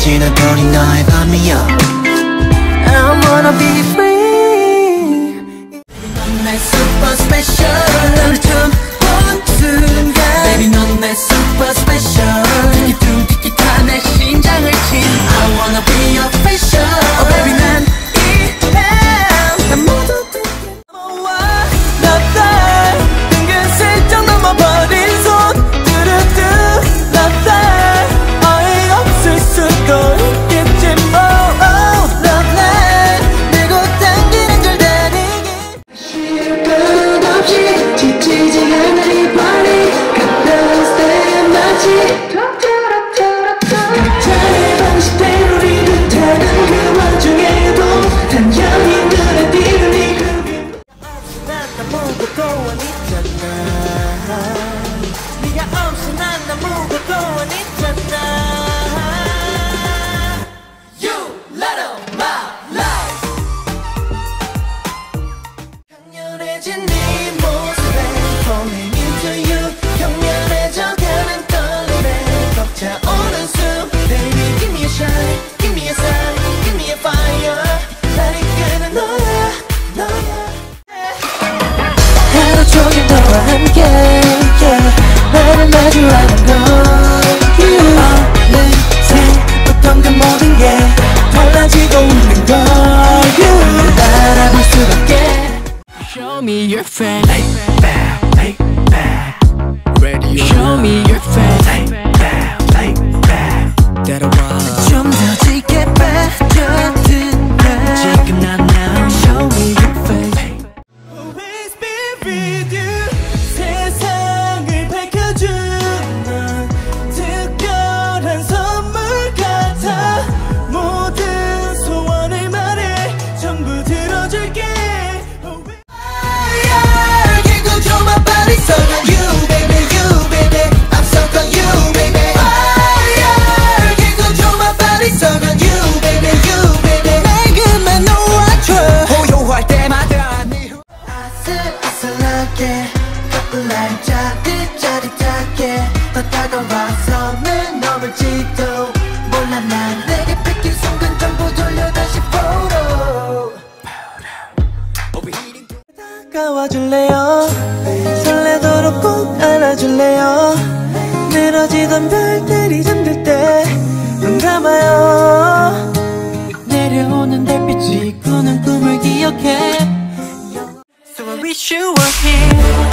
Turning night by me up I wanna be said your name. friend. Take back, take back. Radio. Show me your friend. Take back, take back. 따라와. 좀더 짙게 빠져든다. 지금 난 now. Show me your face. Always be real. 설레도록 꼭 안아줄래요? 늘어지던 별들이 잠들 때눈 감아요. 내려오는 달빛이 꾸는 꿈을 기억해. So I wish you were here.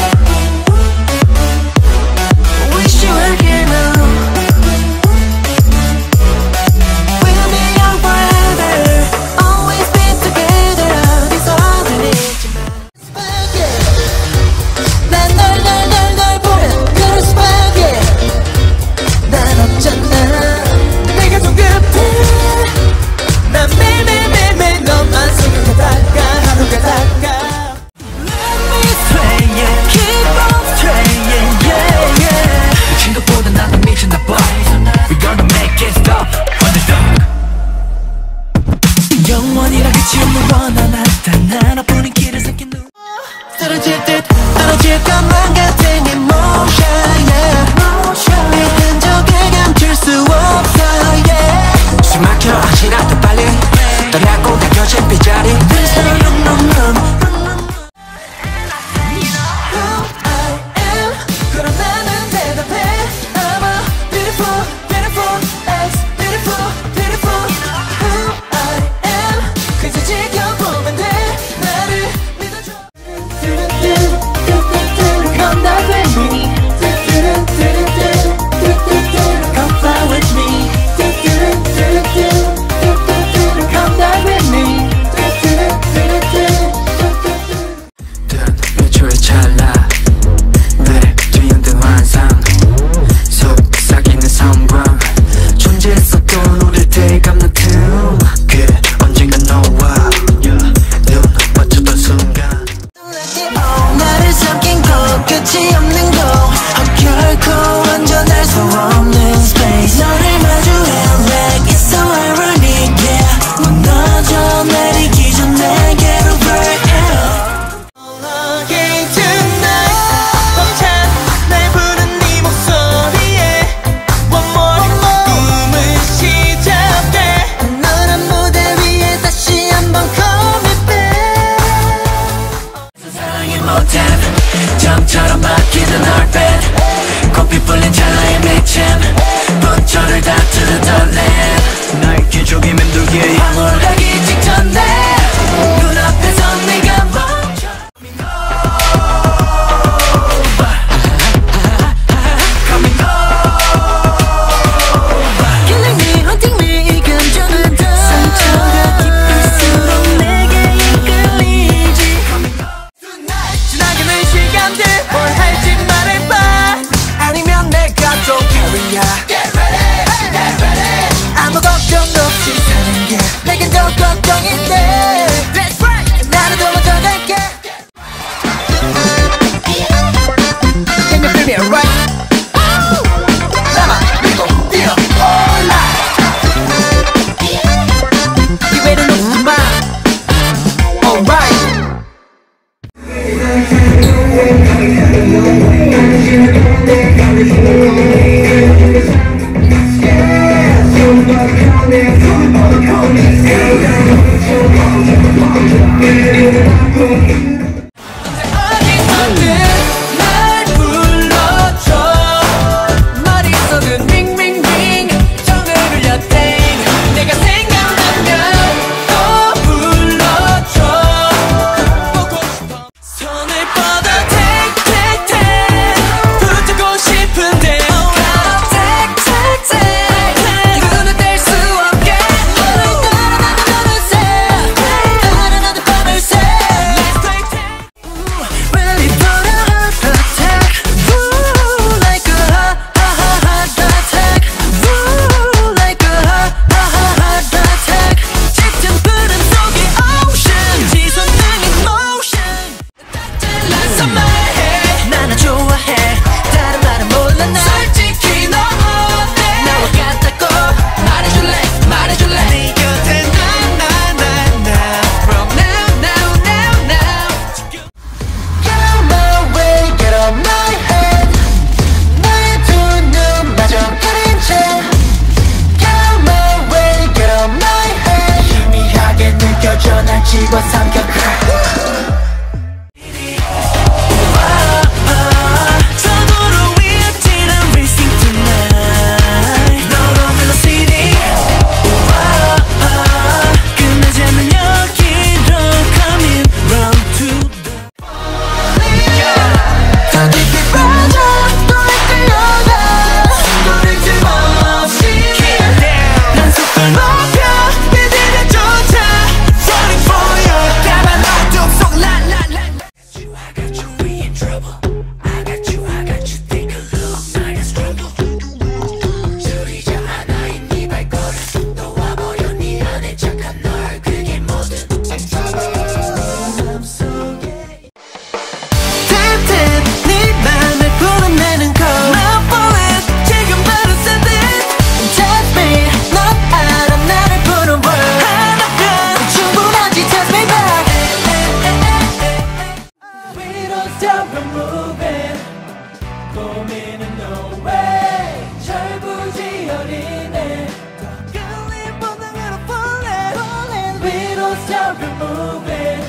떨리네. 끌린 본능으로 볼래 홀린 위로 서로 moving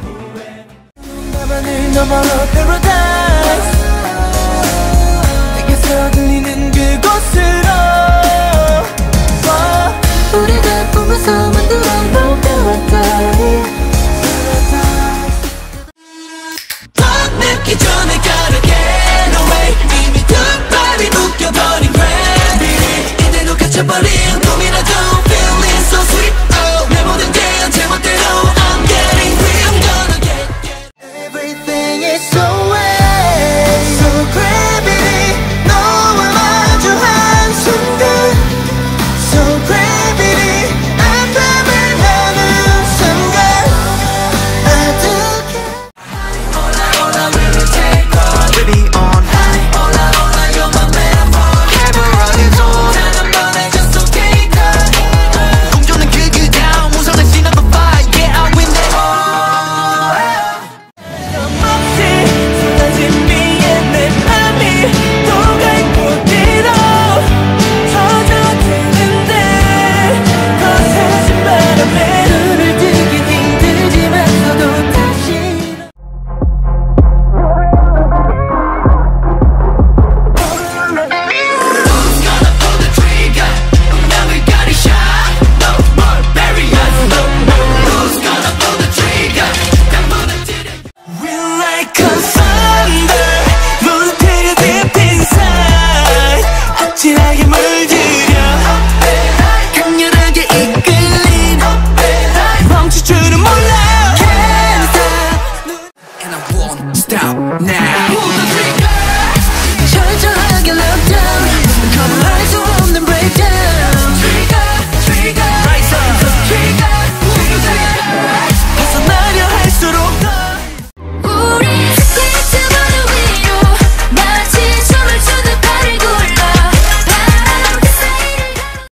후회 나만을 넘어 paradise. 내게서 들리 your